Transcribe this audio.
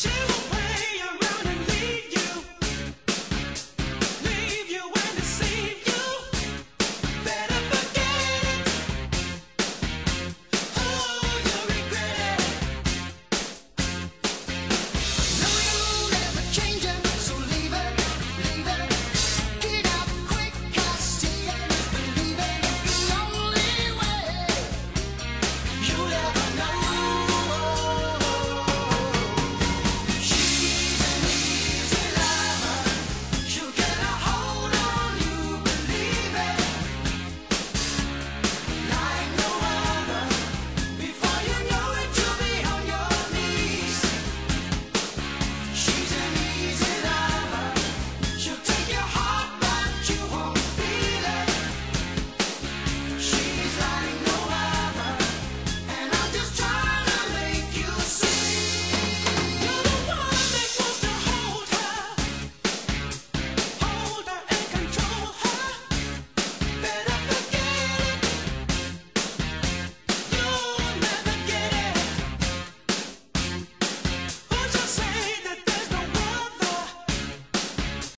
Cheers.